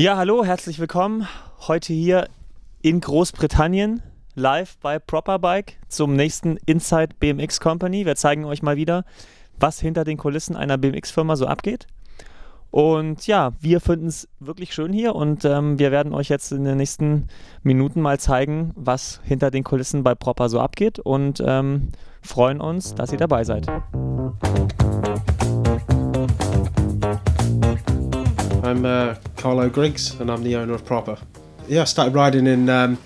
Ja, hallo, herzlich willkommen. Heute hier in Großbritannien, live bei Proper Bike zum nächsten Inside BMX Company. Wir zeigen euch mal wieder, was hinter den Kulissen einer BMX-Firma so abgeht. Und ja, wir finden es wirklich schön hier und ähm, wir werden euch jetzt in den nächsten Minuten mal zeigen, was hinter den Kulissen bei Proper so abgeht und ähm, freuen uns, dass ihr dabei seid. I'm uh, Carlo Griggs and I'm the owner of Proper. Yeah, I started riding in, um,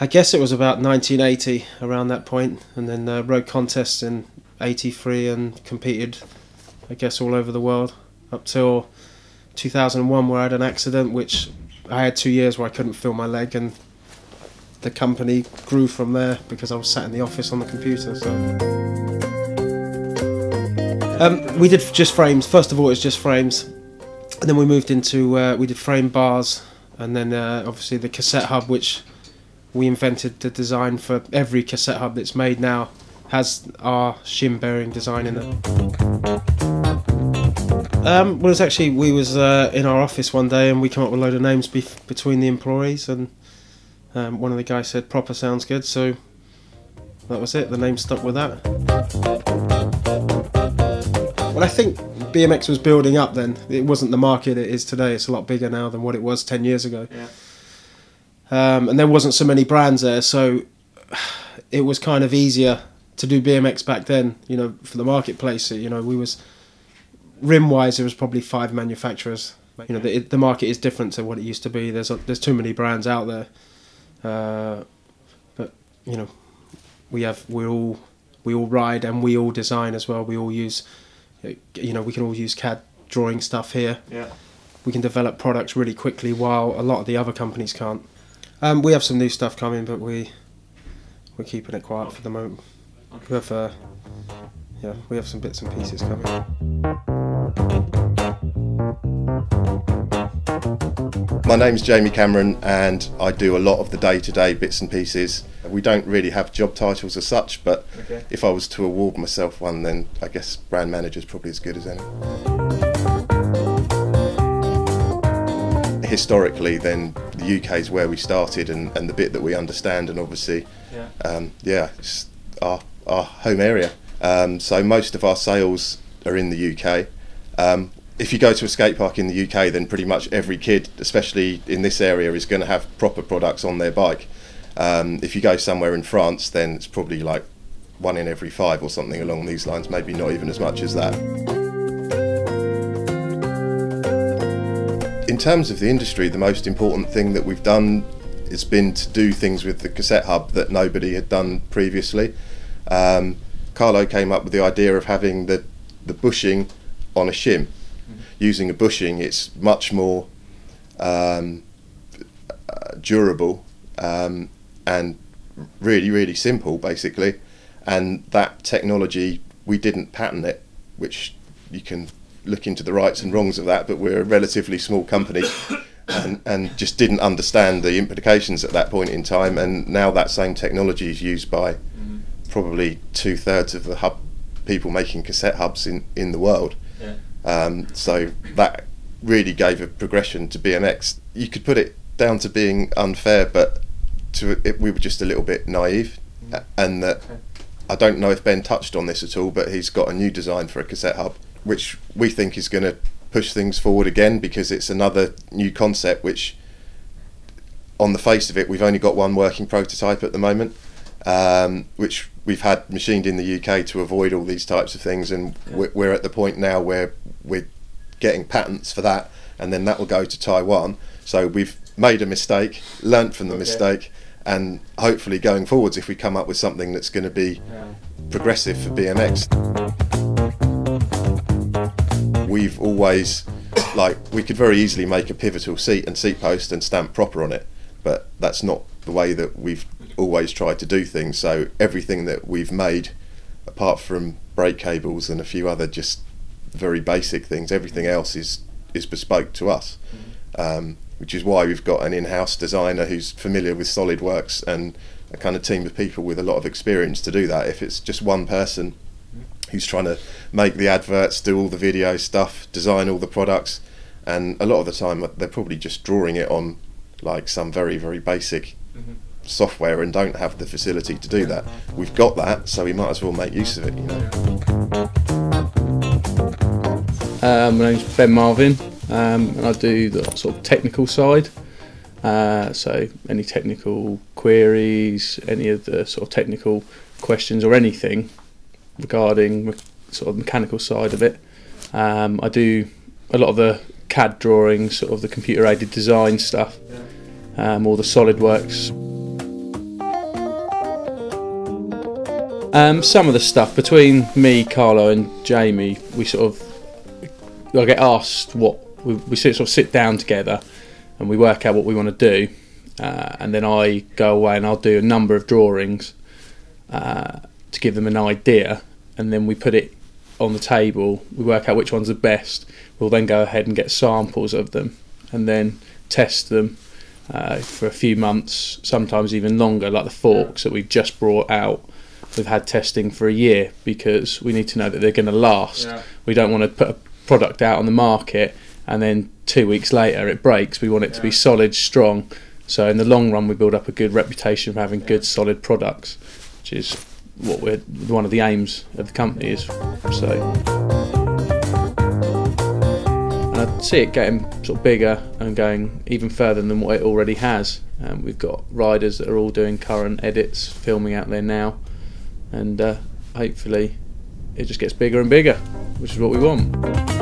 I guess it was about 1980, around that point, and then uh, rode contests in 83 and competed, I guess, all over the world up till 2001 where I had an accident which I had two years where I couldn't feel my leg and the company grew from there because I was sat in the office on the computer. So. Um, we did just frames. First of all, it was just frames, and then we moved into uh, we did frame bars, and then uh, obviously the cassette hub, which we invented the design for every cassette hub that's made now has our shim bearing design in it. Um, well, it's actually we was uh, in our office one day and we came up with a load of names bef- between the employees, and um, one of the guys said "proper sounds good," so that was it. The name stuck with that. Well, I think BMX was building up then. It wasn't the market it is today. It's a lot bigger now than what it was ten years ago. Yeah. Um, and there wasn't so many brands there, so it was kind of easier to do BMX back then. You know, for the marketplace. You know, we was rim wise, there was probably five manufacturers. You know, the, the market is different to what it used to be. There's a, there's too many brands out there, uh, but you know, we have we all we all ride and we all design as well. We all use, you know, we can all use CAD drawing stuff here. Yeah. We can develop products really quickly, while a lot of the other companies can't. Um, we have some new stuff coming, but we we're keeping it quiet for the moment. We have, uh, yeah, we have some bits and pieces coming. My name's Jamie Cameron, and I do a lot of the day to day bits and pieces. We don't really have job titles as such, but Okay. if I was to award myself one, then I guess brand manager is probably as good as any. Historically, then the UK is where we started and, and the bit that we understand, and obviously, Yeah. um, yeah, it's our, our home area. Um, so most of our sales are in the UK. Um, if you go to a skate park in the UK, then pretty much every kid, especially in this area, is going to have proper products on their bike. Um, if you go somewhere in France, then it's probably like one in every five or something along these lines, maybe not even as much as that. In terms of the industry, the most important thing that we've done has been to do things with the cassette hub that nobody had done previously. Um, Carlo came up with the idea of having the, the bushing on a shim. Using a bushing, it's much more um, uh, durable um, and really, really simple, basically. And that technology, we didn't patent it, which you can look into the rights and wrongs of that, but we're a relatively small company. And, and just didn't understand the implications at that point in time, and now that same technology is used by probably two thirds of the hub people making cassette hubs in, in the world. Yeah. Um, so that really gave a progression to BMX. You could put it down to being unfair, but to it, we were just a little bit naive, a- and that Okay. I don't know if Ben touched on this at all, but he's got a new design for a cassette hub, which we think is going to push things forward again because it's another new concept which on the face of it we've only got one working prototype at the moment um, which we've had machined in the UK to avoid all these types of things and we're, we're at the point now where we're getting patents for that and then that will go to Taiwan so we've made a mistake learnt from the Okay. mistake and hopefully going forwards if we come up with something that's going to be progressive for BMX. We've always, like, we could very easily make a pivotal seat and seat post and stamp proper on it, but that's not the way that we've always tried to do things. So everything that we've made, apart from brake cables and a few other just very basic things, everything else is is bespoke to us. Um, which is why we've got an in-house designer who's familiar with SolidWorks and a kind of team of people with a lot of experience to do that. If it's just one person who's trying to make the adverts, do all the video stuff, design all the products, and a lot of the time they're probably just drawing it on like some very very basic software and don't have the facility to do that. We've got that, so we might as well make use of it. You know. Uh, my name's Ben Marvin, um, and I do the sort of technical side. Uh, so any technical queries, any of the sort of technical questions or anything regarding sort of mechanical side of it. Um, I do a lot of the CAD drawings, sort of the computer aided design stuff, um, all the SolidWorks. Um, some of the stuff between me, Carlo, and Jamie, we sort of I get asked what we, we sort of sit down together and we work out what we want to do, uh, and then I go away and I'll do a number of drawings uh, to give them an idea, and then we put it on the table. We work out which one's the best. We'll then go ahead and get samples of them, and then test them uh, for a few months, sometimes even longer. Like the forks that we've just brought out, we've had testing for a year because we need to know that they're going to last. We don't want to put a product out on the market and then two weeks later it breaks. We want it to be solid, strong. So in the long run, we build up a good reputation for having good, solid products, which is what we're one of the aims of the company is. So, and I see it getting sort of bigger and going even further than what it already has. Um, we've got riders that are all doing current edits, filming out there now, and uh, hopefully it just gets bigger and bigger, which is what we want.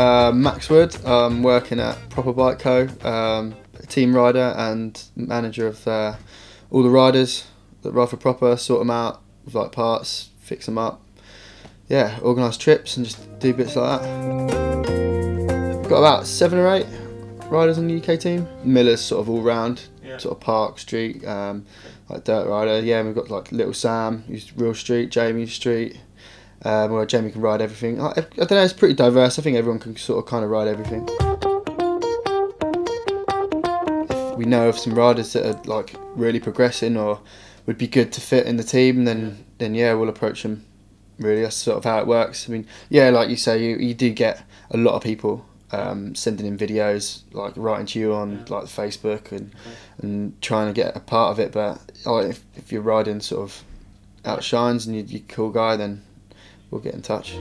Uh, Max Wood. I'm working at Proper Bike Co. Um, team rider and manager of uh, all the riders that ride for Proper. Sort them out with like parts, fix them up. Yeah, organise trips and just do bits like that. Got about seven or eight riders on the UK team. Miller's sort of all round, Yeah. sort of park, street, um, like dirt rider. Yeah, we've got like Little Sam, who's real street, Jamie street um, where Jamie can ride everything. I, I don't know, it's pretty diverse. I think everyone can sort of kind of ride everything. If we know of some riders that are like really progressing or would be good to fit in the team, then then yeah, we'll approach them. Really, that's sort of how it works. I mean, yeah, like you say, you, you do get a lot of people um, sending in videos, like writing to you on like Facebook and and trying to get a part of it. But like, if, if you're riding sort of outshines and you, you're a cool guy, then we'll get in touch.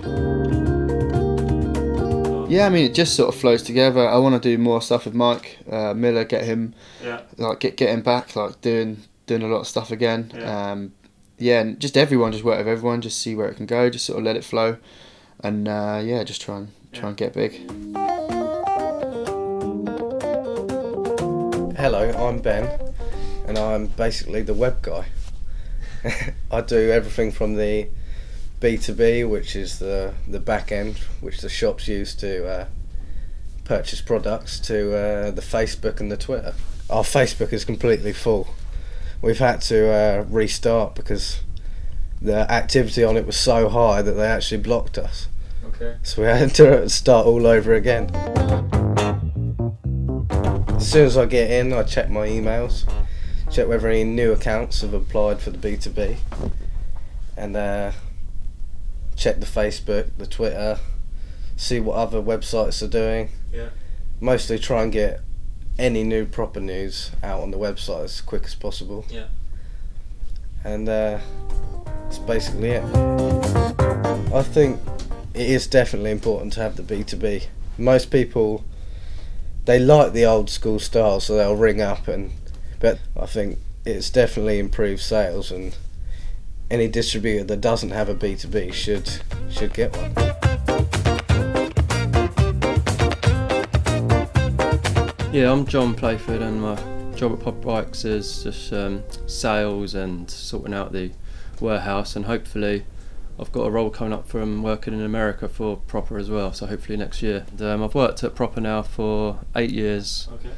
Yeah, I mean, it just sort of flows together. I want to do more stuff with Mike uh, Miller, get him Yeah. like get get him back, like doing doing a lot of stuff again. Yeah. Um, yeah, and just everyone, just work with everyone, just see where it can go, just sort of let it flow, and uh, yeah, just try and try Yeah. and get big. Hello, I'm Ben, and I'm basically the web guy. I do everything from the B2B, which is the, the back end, which the shops use to uh, purchase products, to uh, the Facebook and the Twitter. Our Facebook is completely full. We've had to uh, restart because the activity on it was so high that they actually blocked us. Okay. So we had to start all over again. As soon as I get in, I check my emails, check whether any new accounts have applied for the B2B, and uh, check the Facebook, the Twitter, see what other websites are doing. Yeah. Mostly try and get any new proper news out on the website as quick as possible. Yeah. And uh, that's basically it. I think it is definitely important to have the B2B. Most people they like the old school style so they'll ring up and but I think it's definitely improved sales and any distributor that doesn't have a B2B should should get one. Yeah, I'm John Playford, and my job at Pop Bikes is just um, sales and sorting out the warehouse. And hopefully, I've got a role coming up from working in America for Proper as well. So hopefully next year. And, um, I've worked at Proper now for eight years, Okay.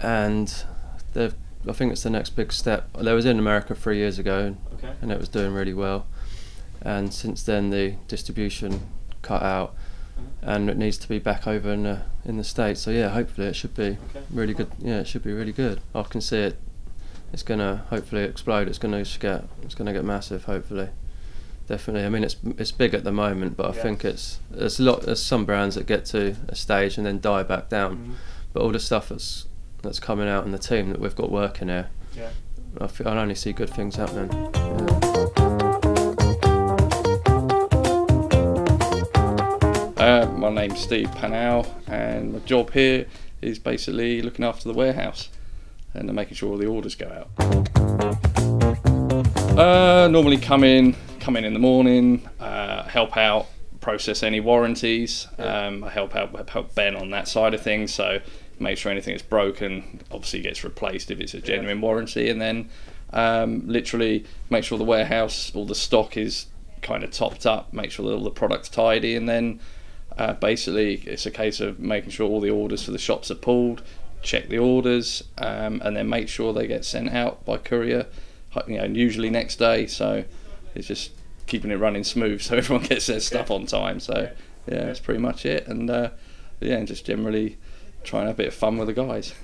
and they've- I think it's the next big step. I was in America three years ago, Okay. and it was doing really well. And since then, the distribution cut out, and it needs to be back over in the in the states. So yeah, hopefully it should be Okay. really good. Yeah, it should be really good. I can see it. It's gonna hopefully explode. It's gonna get. It's gonna get massive. Hopefully. definitely. I mean, it's it's big at the moment, but I Yeah. think it's there's a lot. There's some brands that get to a stage and then die back down. Mhm. But all the stuff that's that's coming out in the team that we've got working here, Yeah. I, feel, I only see good things happening. Yeah. Uh, my name's Steve Panau, and my job here is basically looking after the warehouse and making sure all the orders go out. Uh, normally come in, come in in the morning, uh, help out, process any warranties. Um, I help out, help Ben on that side of things. So make sure anything that's broken obviously gets replaced if it's a genuine warranty, and then um, literally make sure the warehouse, all the stock is kind of topped up, make sure that all the product's tidy, and then uh, basically it's a case of making sure all the orders for the shops are pulled, check the orders, um, and then make sure they get sent out by courier, you know, usually next day. So it's just keeping it running smooth so everyone gets their stuff on time. So yeah, that's pretty much it. And uh, yeah, and just generally trying to have a bit of fun with the guys.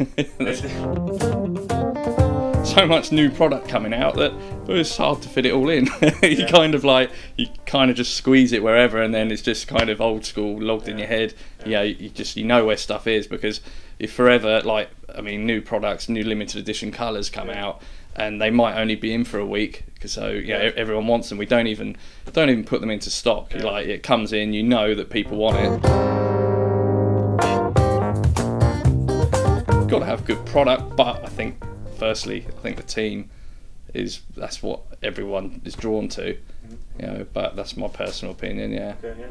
so much new product coming out that it's hard to fit it all in. you kind of like you kind of just squeeze it wherever, and then it's just kind of old school, logged in your head. Yeah, you, you just you know where stuff is because if forever like I mean new products, new limited edition colours come out. And they might only be in for a week, 'cause so you know, Yeah. everyone wants them. We don't even don't even put them into stock. You Like it comes in, you know that people want it. Got to have good product, but I think firstly, I think the team is that's what everyone is drawn to. You know, but that's my personal opinion. Yeah. Okay, yeah.